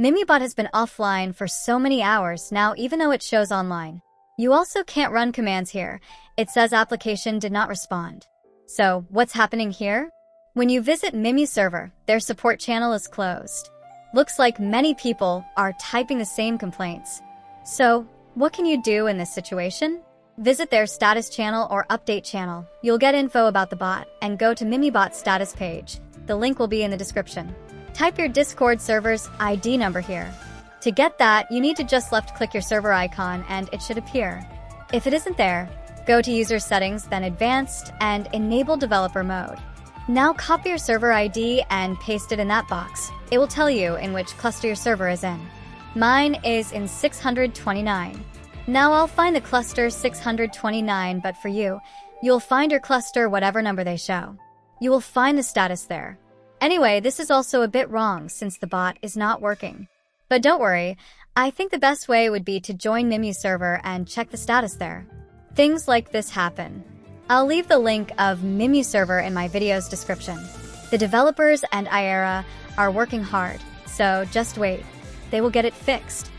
MimuBot has been offline for so many hours now even though it shows online. You also can't run commands here. It says application did not respond. So, what's happening here? When you visit Mimu server, their support channel is closed. Looks like many people are typing the same complaints. So, what can you do in this situation? Visit their status channel or update channel. You'll get info about the bot and go to MimuBot status page. The link will be in the description. Type your Discord server's ID number here. To get that, you need to just left click your server icon and it should appear. If it isn't there, Go to User Settings, then Advanced, and Enable Developer Mode. Now copy your server ID and paste it in that box. It will tell you in which cluster your server is in. Mine is in 629. Now I'll find the cluster 629, but for you, you'll find your cluster whatever number they show. You will find the status there. Anyway, this is also a bit wrong since the bot is not working. But don't worry, I think the best way would be to join Mimu server and check the status there. Things like this happen. I'll leave the link of Mimu server in my video's description. The developers and Iera are working hard, so just wait. They will get it fixed.